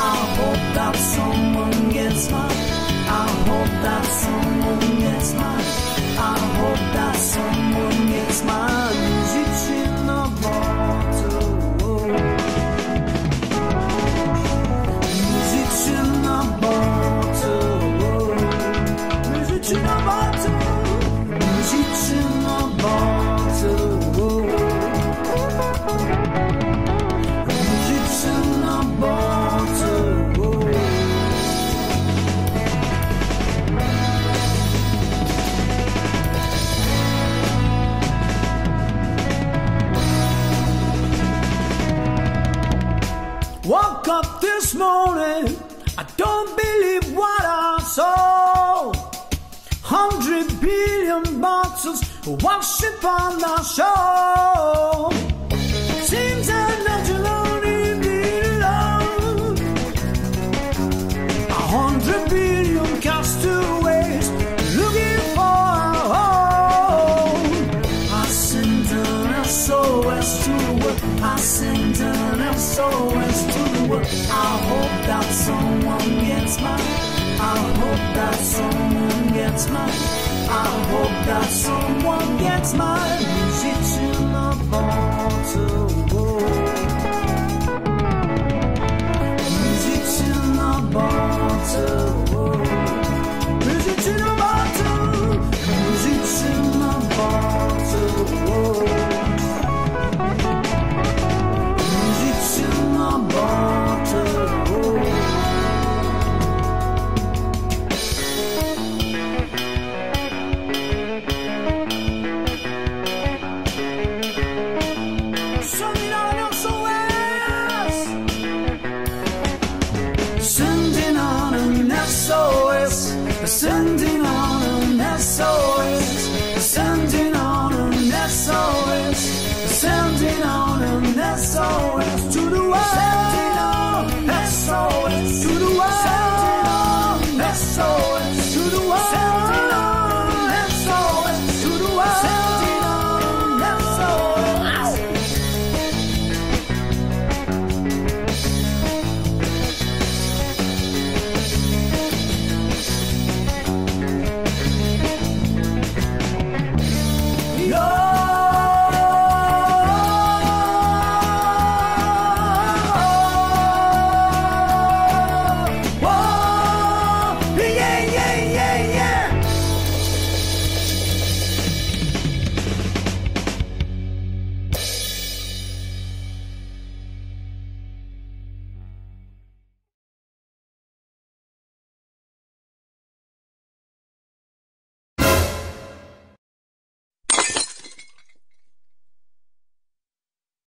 I hope that someday. morning. I don't believe what I saw. Hundred billion boxes washed upon the shore. gets mine. I hope that someone gets mine. I hope that someone gets mine. Music to my bones. soul.